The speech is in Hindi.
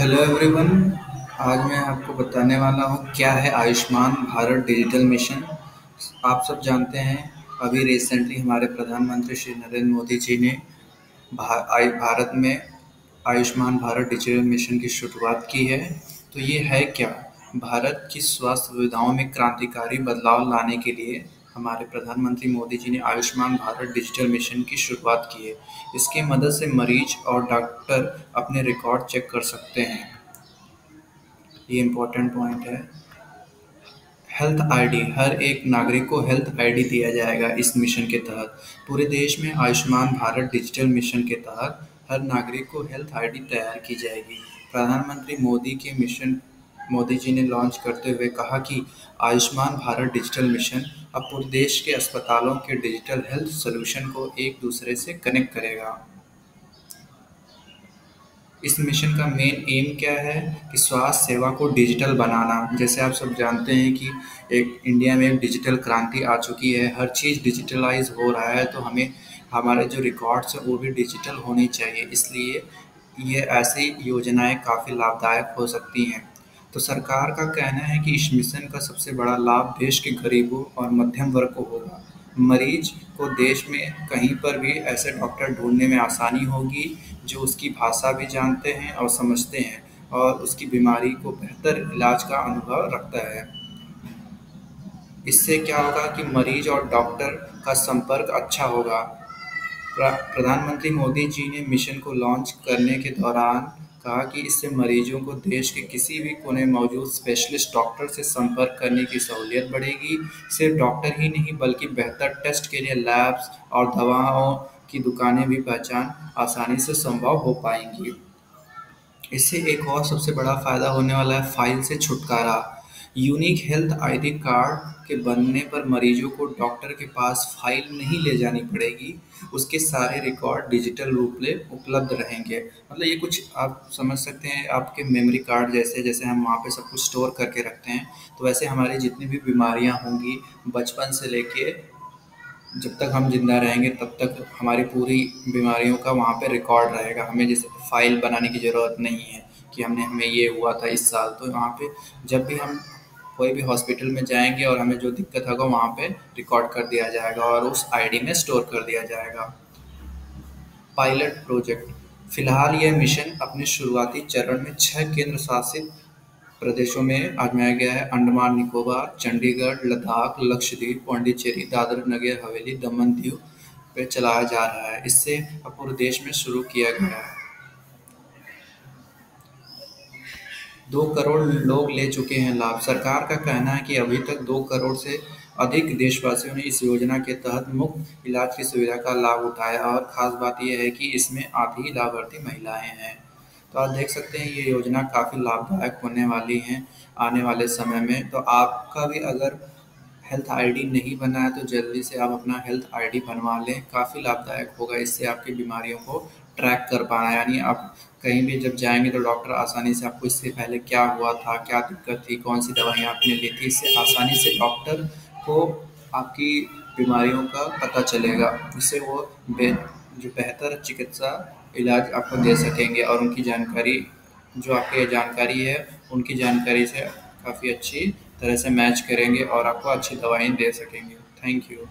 हेलो एवरीवन आज मैं आपको बताने वाला हूँ क्या है आयुष्मान भारत डिजिटल मिशन। आप सब जानते हैं अभी रिसेंटली हमारे प्रधानमंत्री श्री नरेंद्र मोदी जी ने भा, भारत में आयुष्मान भारत डिजिटल मिशन की शुरुआत की है। तो ये है क्या? भारत की स्वास्थ्य सुविधाओं में क्रांतिकारी बदलाव लाने के लिए हमारे प्रधानमंत्री मोदी जी ने आयुष्मान भारत डिजिटल मिशन की शुरुआत की है। इसकी मदद से मरीज़ और डॉक्टर अपने रिकॉर्ड चेक कर सकते हैं। ये इम्पोर्टेंट पॉइंट है। हेल्थ आईडी हर एक नागरिक को हेल्थ आईडी दिया जाएगा इस मिशन के तहत। पूरे देश में आयुष्मान भारत डिजिटल मिशन के तहत हर नागरिक को हेल्थ आईडी तैयार की जाएगी। प्रधानमंत्री मोदी के मिशन मोदी जी ने लॉन्च करते हुए कहा कि आयुष्मान भारत डिजिटल मिशन अब पूरे देश के अस्पतालों के डिजिटल हेल्थ सोल्यूशन को एक दूसरे से कनेक्ट करेगा। इस मिशन का मेन एम क्या है? कि स्वास्थ्य सेवा को डिजिटल बनाना। जैसे आप सब जानते हैं कि एक इंडिया में डिजिटल क्रांति आ चुकी है। हर चीज़ डिजिटलाइज हो रहा है तो हमें हमारे जो रिकॉर्ड्स हैं वो भी डिजिटल होने चाहिए। इसलिए ये ऐसी योजनाएँ काफ़ी लाभदायक हो सकती हैं। तो सरकार का कहना है कि इस मिशन का सबसे बड़ा लाभ देश के गरीबों और मध्यम वर्ग को होगा। मरीज़ को देश में कहीं पर भी ऐसे डॉक्टर ढूँढने में आसानी होगी जो उसकी भाषा भी जानते हैं और समझते हैं और उसकी बीमारी को बेहतर इलाज का अनुभव रखता है। इससे क्या होगा कि मरीज़ और डॉक्टर का संपर्क अच्छा होगा। प्रधानमंत्री मोदी जी ने मिशन को लॉन्च करने के दौरान कहा कि इससे मरीजों को देश के किसी भी कोने मौजूद स्पेशलिस्ट डॉक्टर से संपर्क करने की सहूलियत बढ़ेगी। सिर्फ़ डॉक्टर ही नहीं, बल्कि बेहतर टेस्ट के लिए लैब्स और दवाओं की दुकानें भी पहचान आसानी से संभव हो पाएँगी। इससे एक और सबसे बड़ा फ़ायदा होने वाला है फ़ाइल से छुटकारा। यूनिक हेल्थ आईडी कार्ड के बनने पर मरीजों को डॉक्टर के पास फ़ाइल नहीं ले जानी पड़ेगी। उसके सारे रिकॉर्ड डिजिटल रूप में उपलब्ध रहेंगे। मतलब ये कुछ आप समझ सकते हैं, आपके मेमोरी कार्ड जैसे जैसे हम वहाँ पे सब कुछ स्टोर करके रखते हैं तो वैसे हमारी जितनी भी बीमारियाँ होंगी, बचपन से लेके जब तक हम ज़िंदा रहेंगे, तब तक हमारी पूरी बीमारियों का वहाँ पे रिकॉर्ड रहेगा। हमें जैसे फ़ाइल बनाने की ज़रूरत नहीं है कि हमने, हमें ये हुआ था इस साल तो वहाँ पे जब भी हम कोई भी हॉस्पिटल में जाएँगे और हमें जो दिक्कत होगा वहाँ पे रिकॉर्ड कर दिया जाएगा और उस आईडी में स्टोर कर दिया जाएगा। Pilot project. फ़िलहाल यह मिशन अपने शुरुआती चरण में छह केंद्र शासित प्रदेशों में आजमाया गया है। अंडमान, निकोबार, चंडीगढ़, लद्दाख, लक्षद्वीप, पांडिचेरी, दादर नगर, हवेली, दमन दीव पे चलाया जा रहा है। इससे पूरे देश में शुरू किया गया है। दो करोड़ लोग ले चुके हैं लाभ। सरकार का कहना है कि अभी तक दो करोड़ से अधिक देशवासियों ने इस योजना के तहत मुफ़्त इलाज की सुविधा का लाभ उठाया और ख़ास बात यह है कि इसमें आधी लाभार्थी महिलाएँ हैं। तो आप देख सकते हैं ये योजना काफ़ी लाभदायक होने वाली है आने वाले समय में। तो आपका भी अगर हेल्थ आईडी नहीं बना है तो जल्दी से आप अपना हेल्थ आईडी बनवा लें। काफ़ी लाभदायक होगा, इससे आपकी बीमारियों को ट्रैक कर पाना यानी आप कहीं भी जब जाएँगे तो डॉक्टर आसानी से आपको इससे पहले क्या हुआ था, क्या दिक्कत थी, कौन सी दवाइयाँ आपने ली थी, इससे आसानी से डॉक्टर को आपकी बीमारियों का पता चलेगा। जिससे वो बे, जो बेहतर चिकित्सा इलाज आपको दे सकेंगे और उनकी जानकारी, जो आपकी जानकारी है, उनकी जानकारी से काफ़ी अच्छी तरह से मैच करेंगे और आपको अच्छी दवाएँ दे सकेंगे। Thank you